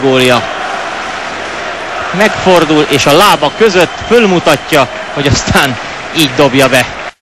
gólja. Megfordul és a lába között fölmutatja, hogy aztán így dobja be.